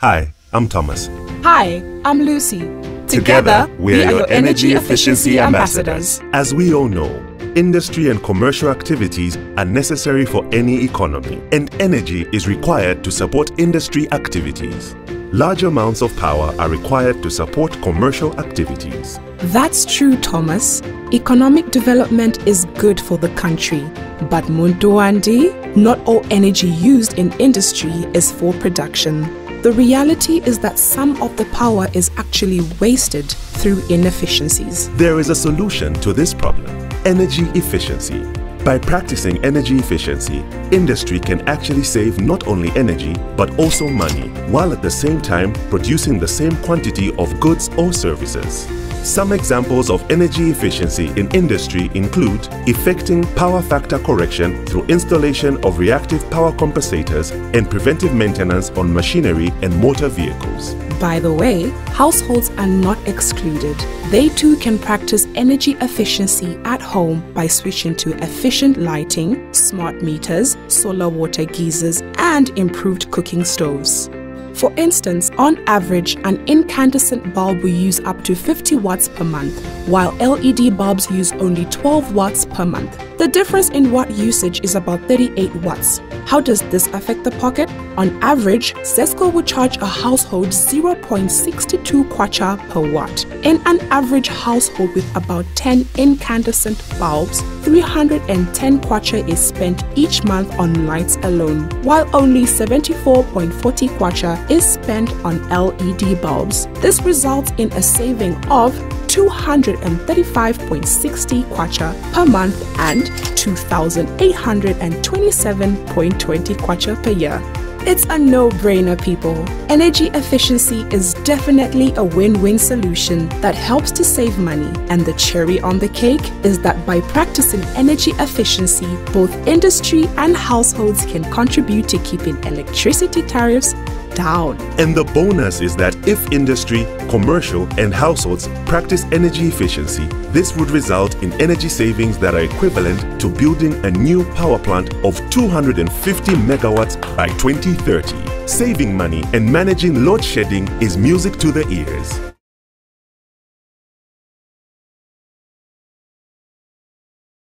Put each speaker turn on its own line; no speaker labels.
Hi, I'm Thomas.
Hi, I'm Lucy.
Together, we are your energy efficiency ambassadors. As we all know, industry and commercial activities are necessary for any economy, and energy is required to support industry activities. Large amounts of power are required to support commercial activities.
That's true, Thomas. Economic development is good for the country. But Munduandi, not all energy used in industry is for production. The reality is that some of the power is actually wasted through inefficiencies.
There is a solution to this problem energy efficiency. By practicing energy efficiency, industry can actually save not only energy but also money, while at the same time producing the same quantity of goods or services. Some examples of energy efficiency in industry include effecting power factor correction through installation of reactive power compensators and preventive maintenance on machinery and motor vehicles.
By the way, households are not excluded. They too can practice energy efficiency at home by switching to efficient lighting, smart meters, solar water geysers, and improved cooking stoves. For instance, on average, an incandescent bulb will use up to 50 watts per month, while LED bulbs use only 12 watts per month. The difference in watt usage is about 38 watts. How does this affect the pocket? On average, ZESCO will charge a household 0.62 kwacha per watt. In an average household with about 10 incandescent bulbs, 310 kwacha is spent each month on lights alone, while only 74.40 kwacha is spent on LED bulbs. This results in a saving of 235.60 kwacha per month and 2,827.20 kwacha per year. It's a no brainer, people. Energy efficiency is definitely a win win solution that helps to save money. And the cherry on the cake is that by practicing energy efficiency, both industry and households can contribute to keeping electricity tariffs down.
And the bonus is that if industry, commercial, and households practice energy efficiency, this would result in energy savings that are equivalent to building a new power plant of 250 megawatts by 2030. Saving money and managing load shedding is music to the ears.